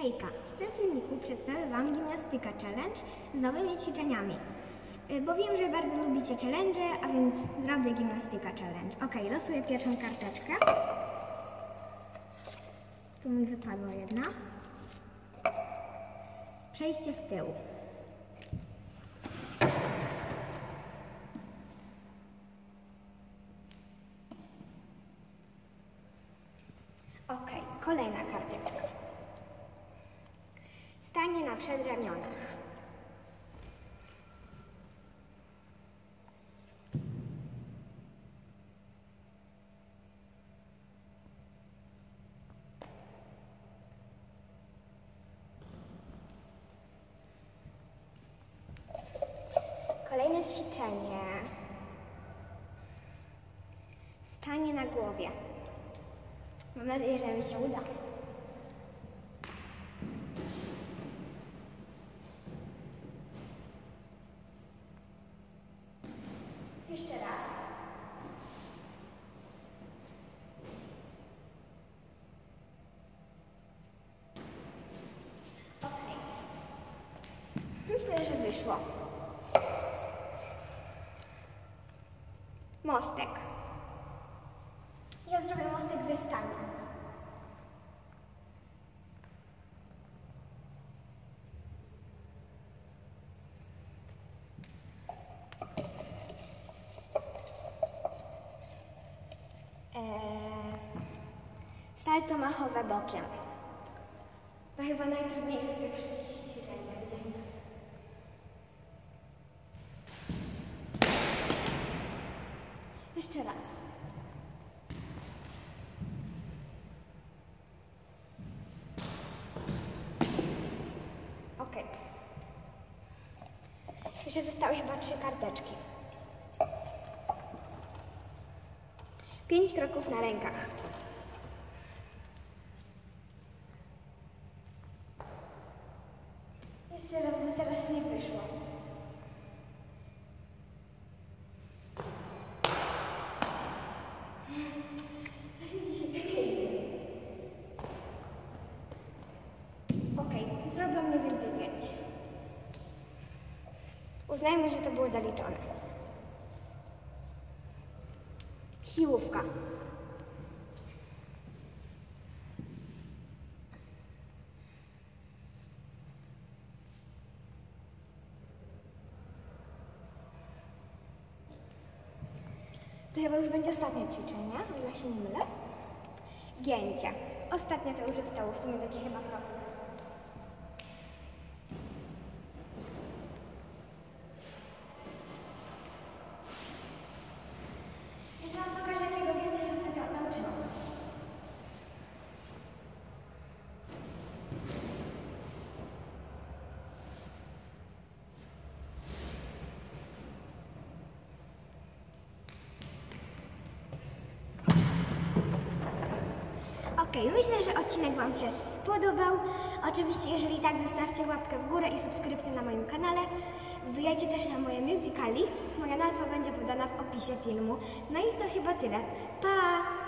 Hejka! W tym filmiku przedstawię Wam gimnastyka challenge z nowymi ćwiczeniami. Y, Bo wiem, że bardzo lubicie challenge, a więc zrobię gimnastyka challenge. Ok, losuję pierwszą karteczkę. Tu mi wypadła jedna. Przejście w tył. Ok, kolejna karteczka. Stanie na przedramionach. Kolejne ćwiczenie. Stanie na głowie. Mam nadzieję, że mi się uda. Jeszcze raz. Ok. Myślę, że wyszło. Mostek. Ja zrobię mostek ze stanu. Eee, machowe bokiem. To chyba najtrudniejsze z tych wszystkich ćwiczeń. Jeszcze raz. Ok. Jeszcze zostały chyba trzy karteczki. Pięć kroków na rękach. Jeszcze raz, bo teraz nie wyszło. Coś mi dzisiaj takie idzie. Okej, zrobię mniej więcej pięć. Uznajmy, że to było zaliczone. Siłówka. To chyba już będzie ostatnie ćwiczenie, o się nie mylę. Gięcie. Ostatnie to już zostało, w sumie takie chyba proste. Ok, myślę, że odcinek Wam się spodobał. Oczywiście, jeżeli tak, zostawcie łapkę w górę i subskrypcję na moim kanale. Wbijajcie też na moje musicali. Moja nazwa będzie podana w opisie filmu. No i to chyba tyle. Pa!